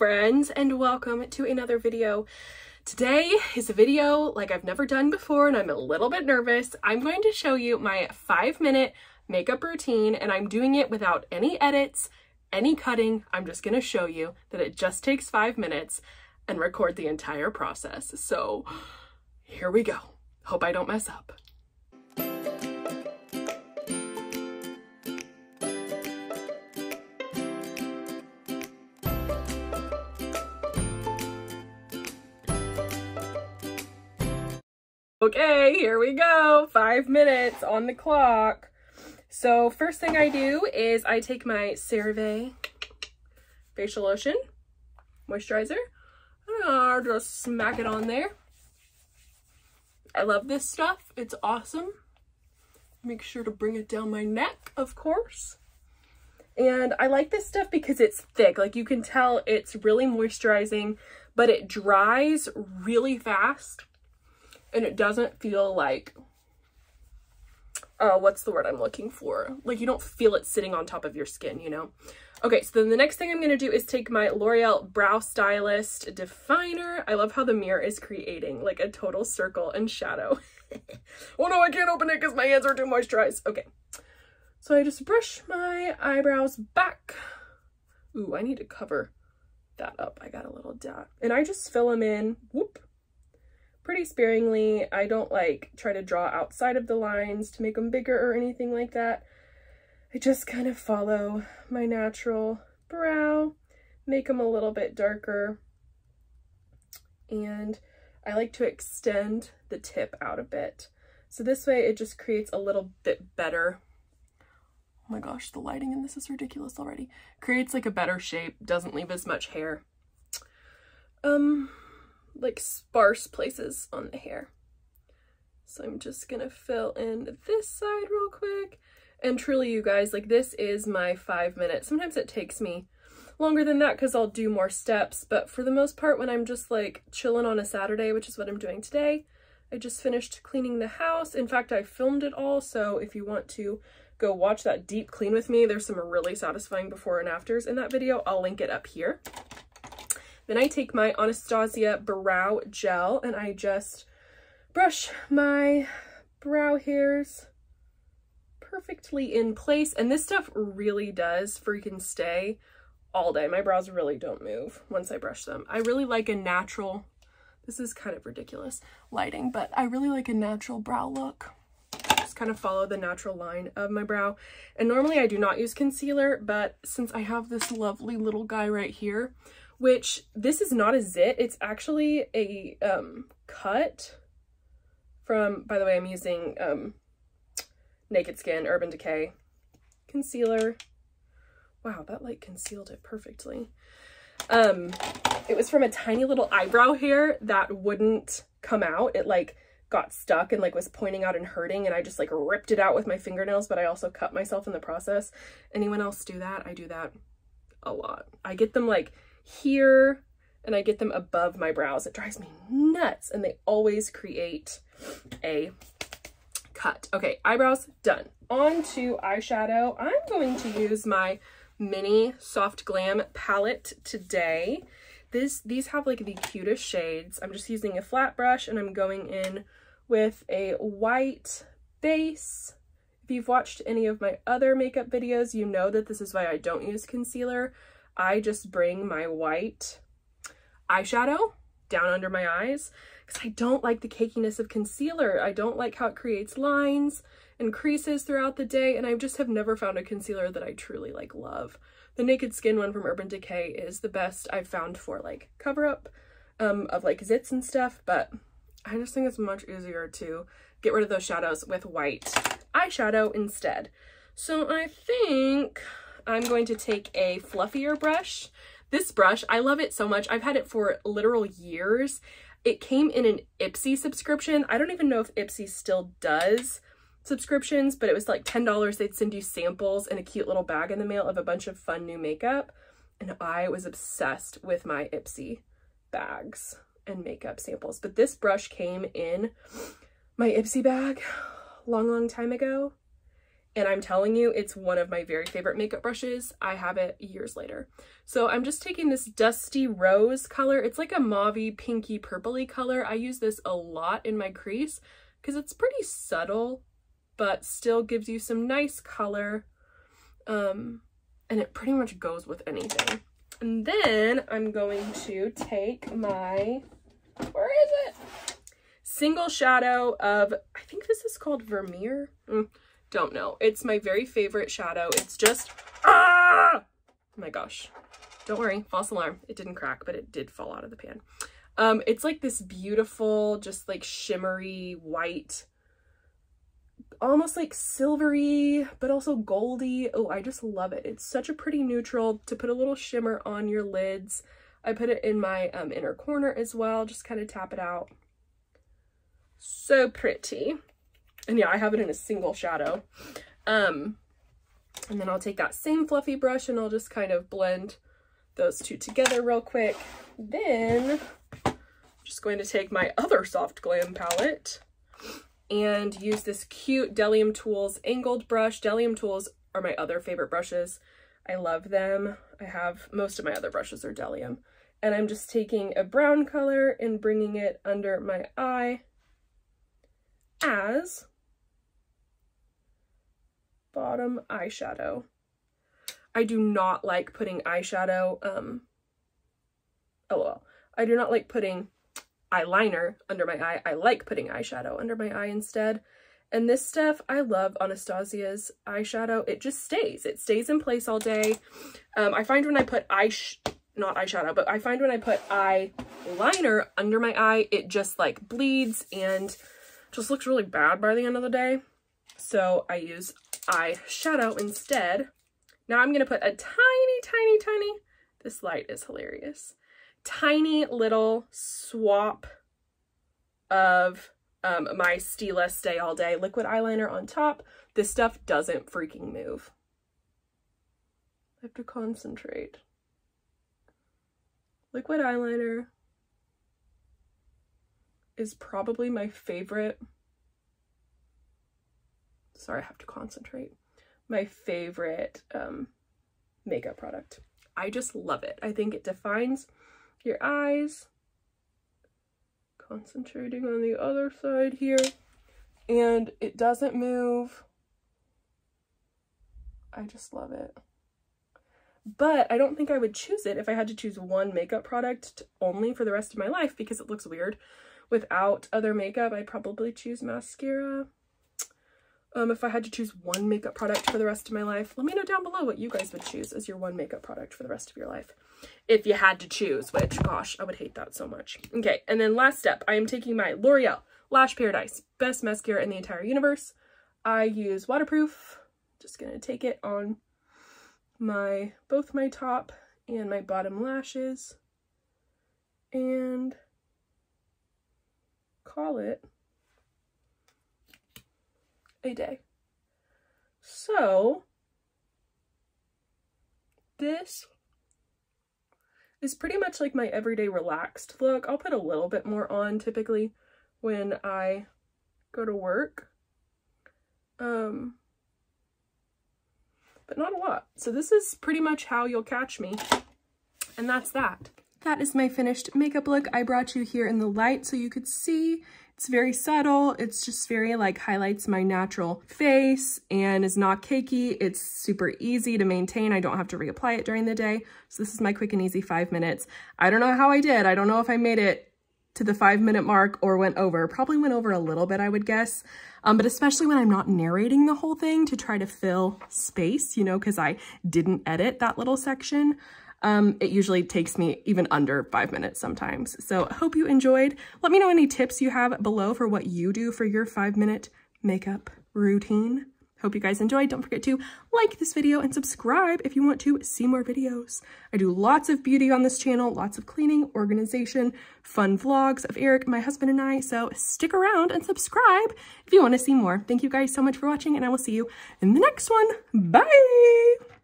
friends and welcome to another video. Today is a video like I've never done before and I'm a little bit nervous. I'm going to show you my five minute makeup routine and I'm doing it without any edits, any cutting. I'm just going to show you that it just takes five minutes and record the entire process. So here we go. Hope I don't mess up. Okay, here we go. Five minutes on the clock. So first thing I do is I take my CeraVe facial lotion, moisturizer, and I'll just smack it on there. I love this stuff. It's awesome. Make sure to bring it down my neck, of course. And I like this stuff because it's thick. Like you can tell it's really moisturizing, but it dries really fast and it doesn't feel like uh, what's the word I'm looking for? Like you don't feel it sitting on top of your skin, you know? Okay, so then the next thing I'm going to do is take my L'Oreal Brow Stylist Definer. I love how the mirror is creating like a total circle and shadow. oh no, I can't open it because my hands are too moisturized. Okay, so I just brush my eyebrows back. Ooh, I need to cover that up. I got a little dot. And I just fill them in. Whoop pretty sparingly. I don't like try to draw outside of the lines to make them bigger or anything like that. I just kind of follow my natural brow, make them a little bit darker. And I like to extend the tip out a bit. So this way it just creates a little bit better. Oh my gosh, the lighting in this is ridiculous already. Creates like a better shape, doesn't leave as much hair. Um, like sparse places on the hair. So I'm just gonna fill in this side real quick. And truly you guys, like this is my five minutes. Sometimes it takes me longer than that because I'll do more steps. But for the most part, when I'm just like chilling on a Saturday, which is what I'm doing today, I just finished cleaning the house. In fact, I filmed it all. So if you want to go watch that deep clean with me, there's some really satisfying before and afters in that video. I'll link it up here. Then I take my Anastasia Brow Gel and I just brush my brow hairs perfectly in place. And this stuff really does freaking stay all day. My brows really don't move once I brush them. I really like a natural, this is kind of ridiculous lighting, but I really like a natural brow look. Just kind of follow the natural line of my brow. And normally I do not use concealer, but since I have this lovely little guy right here, which this is not a zit. It's actually a um, cut from, by the way, I'm using um, Naked Skin Urban Decay concealer. Wow, that like concealed it perfectly. Um, it was from a tiny little eyebrow hair that wouldn't come out. It like got stuck and like was pointing out and hurting and I just like ripped it out with my fingernails, but I also cut myself in the process. Anyone else do that? I do that a lot. I get them like here and I get them above my brows. It drives me nuts and they always create a cut. Okay, eyebrows done. On to eyeshadow. I'm going to use my mini Soft Glam palette today. This, these have like the cutest shades. I'm just using a flat brush and I'm going in with a white base. If you've watched any of my other makeup videos, you know that this is why I don't use concealer. I just bring my white eyeshadow down under my eyes because I don't like the cakiness of concealer. I don't like how it creates lines and creases throughout the day and I just have never found a concealer that I truly like love. The Naked Skin one from Urban Decay is the best I've found for like cover up um, of like zits and stuff, but I just think it's much easier to get rid of those shadows with white eyeshadow instead. So I think I'm going to take a fluffier brush. This brush, I love it so much. I've had it for literal years. It came in an Ipsy subscription. I don't even know if Ipsy still does subscriptions, but it was like $10. They'd send you samples and a cute little bag in the mail of a bunch of fun new makeup. And I was obsessed with my Ipsy bags and makeup samples. But this brush came in my Ipsy bag long, long time ago And I'm telling you, it's one of my very favorite makeup brushes. I have it years later. So I'm just taking this Dusty Rose color. It's like a mauvey, pinky, purpley color. I use this a lot in my crease because it's pretty subtle, but still gives you some nice color. Um, and it pretty much goes with anything. And then I'm going to take my, where is it? Single shadow of, I think this is called Vermeer. Mm, don't know. It's my very favorite shadow. It's just, ah! Oh my gosh. Don't worry, false alarm. It didn't crack, but it did fall out of the pan. Um, it's like this beautiful, just like shimmery white almost like silvery, but also goldy. Oh, I just love it. It's such a pretty neutral to put a little shimmer on your lids. I put it in my um, inner corner as well, just kind of tap it out. So pretty. And yeah, I have it in a single shadow. Um, and then I'll take that same fluffy brush and I'll just kind of blend those two together real quick. Then I'm just going to take my other Soft Glam palette and use this cute Delium Tools angled brush. Delium Tools are my other favorite brushes. I love them. I have, most of my other brushes are Delium. And I'm just taking a brown color and bringing it under my eye as bottom eyeshadow. I do not like putting eyeshadow, um, lol. I do not like putting eyeliner under my eye. I like putting eyeshadow under my eye instead. And this stuff, I love Anastasia's eyeshadow. It just stays. It stays in place all day. Um, I find when I put eye, not eyeshadow, but I find when I put eyeliner under my eye, it just like bleeds and just looks really bad by the end of the day. So I use eyeshadow instead. Now I'm going to put a tiny, tiny, tiny, this light is hilarious tiny little swap of um, my Stila Stay All Day liquid eyeliner on top. This stuff doesn't freaking move. I have to concentrate. Liquid eyeliner is probably my favorite. Sorry, I have to concentrate. My favorite um, makeup product. I just love it. I think it defines your eyes. Concentrating on the other side here. And it doesn't move. I just love it. But I don't think I would choose it if I had to choose one makeup product only for the rest of my life because it looks weird. Without other makeup, I'd probably choose mascara. Um, if I had to choose one makeup product for the rest of my life, let me know down below what you guys would choose as your one makeup product for the rest of your life. If you had to choose, which, gosh, I would hate that so much. Okay, and then last step, I am taking my L'Oreal Lash Paradise, best mascara in the entire universe. I use waterproof. Just gonna take it on my, both my top and my bottom lashes. And call it a day. So, this is pretty much like my everyday relaxed look. I'll put a little bit more on typically when I go to work. Um, but not a lot. So this is pretty much how you'll catch me. And that's that. That is my finished makeup look. I brought you here in the light so you could see it's very subtle. It's just very like highlights my natural face and is not cakey. It's super easy to maintain. I don't have to reapply it during the day. So this is my quick and easy five minutes. I don't know how I did. I don't know if I made it to the five minute mark or went over. Probably went over a little bit, I would guess. Um, but especially when I'm not narrating the whole thing to try to fill space, you know, because I didn't edit that little section. Um, it usually takes me even under five minutes sometimes. So I hope you enjoyed. Let me know any tips you have below for what you do for your five minute makeup routine. Hope you guys enjoyed. Don't forget to like this video and subscribe if you want to see more videos. I do lots of beauty on this channel, lots of cleaning, organization, fun vlogs of Eric, my husband, and I. So stick around and subscribe if you want to see more. Thank you guys so much for watching, and I will see you in the next one. Bye!